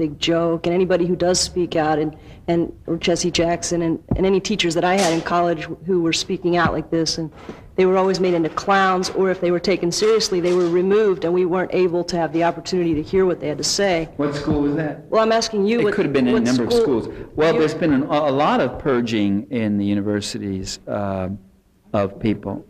big joke, and anybody who does speak out, and, and or Jesse Jackson, and, and any teachers that I had in college who were speaking out like this, and they were always made into clowns, or if they were taken seriously, they were removed, and we weren't able to have the opportunity to hear what they had to say. What school was that? Well, I'm asking you. It what- could have been in a what number of schools. Well, there's been an- a lot of purging in the universities uh, of people.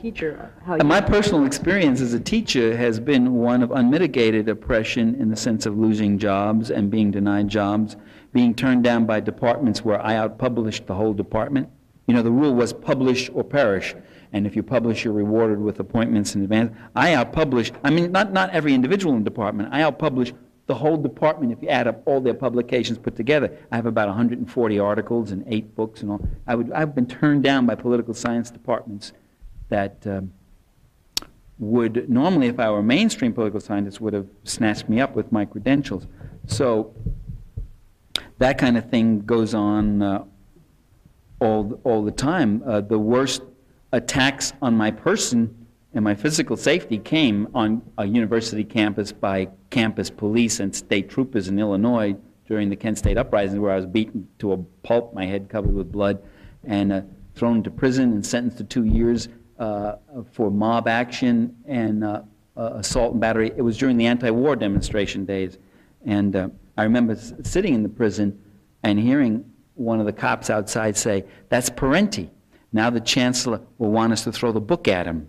Teacher, my personal experience as a teacher has been one of unmitigated oppression in the sense of losing jobs and being denied jobs, being turned down by departments where I outpublished the whole department. You know, the rule was publish or perish. And if you publish, you're rewarded with appointments in advance. I outpublished, I mean, not, not every individual in the department, I outpublished the whole department if you add up all their publications put together. I have about 140 articles and eight books and all. I would, I've been turned down by political science departments that um, would normally, if I were a mainstream political scientist, would have snatched me up with my credentials. So that kind of thing goes on uh, all all the time. Uh, the worst attacks on my person and my physical safety came on a university campus by campus police and state troopers in Illinois during the Kent State uprising, where I was beaten to a pulp, my head covered with blood, and uh, thrown to prison and sentenced to two years for mob action and uh, uh, assault and battery. It was during the anti-war demonstration days, and uh, I remember sitting in the prison and hearing one of the cops outside say, "That's Parenti." Now the chancellor will want us to throw the book at him.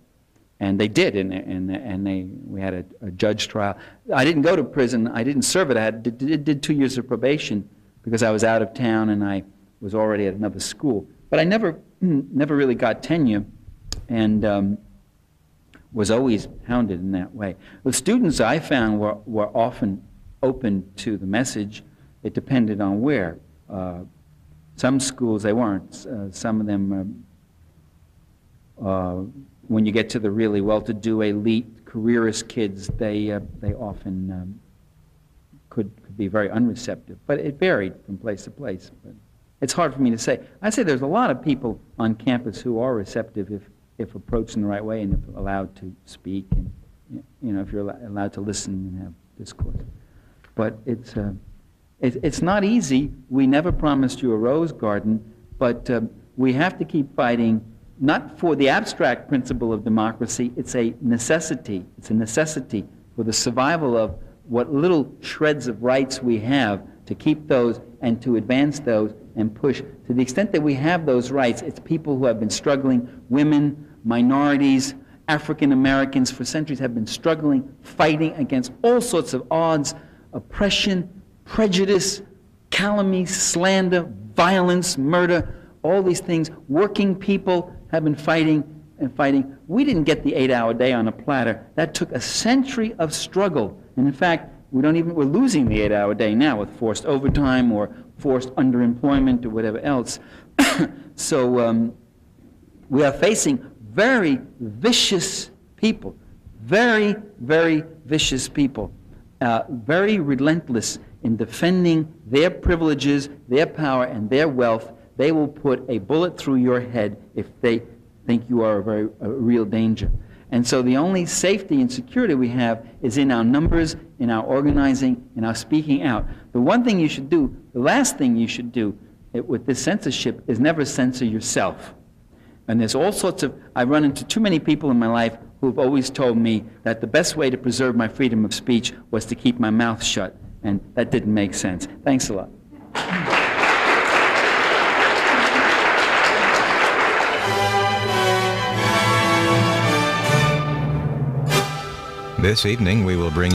And they did, and, and, and they, we had a, a judge trial. I didn't go to prison, I didn't serve it, I had, did, did two years of probation because I was out of town and I was already at another school. But I never, never really got tenure and um, was always hounded in that way. The students I found were, were often open to the message. It depended on where. Uh, some schools they weren't. Uh, some of them um, uh, when you get to the really well-to-do elite careerist kids, they, uh, they often um, could, could be very unreceptive. But it varied from place to place. But it's hard for me to say. I say there's a lot of people on campus who are receptive if, if approached in the right way and if allowed to speak and you know if you're allowed to listen and have discourse. But it's uh, it, it's not easy. We never promised you a rose garden, but uh, we have to keep fighting. Not for the abstract principle of democracy, it's a necessity. It's a necessity for the survival of what little shreds of rights we have to keep those and to advance those and push. To the extent that we have those rights, it's people who have been struggling, women, minorities, African Americans for centuries have been struggling, fighting against all sorts of odds, oppression, prejudice, calumny, slander, violence, murder, all these things. Working people have been fighting and fighting. We didn't get the eight hour day on a platter. That took a century of struggle. And in fact, we don't even, we're losing the eight hour day now with forced overtime or forced underemployment or whatever else. so um, we are facing very vicious people, very, very vicious people, uh, very relentless in defending their privileges, their power, and their wealth. They will put a bullet through your head if they think you are a very a real danger. And so the only safety and security we have is in our numbers, in our organizing, in our speaking out. The one thing you should do, the last thing you should do eh, with this censorship is never censor yourself. And there's all sorts of, I've run into too many people in my life who've always told me that the best way to preserve my freedom of speech was to keep my mouth shut. And that didn't make sense. Thanks a lot. This evening we will bring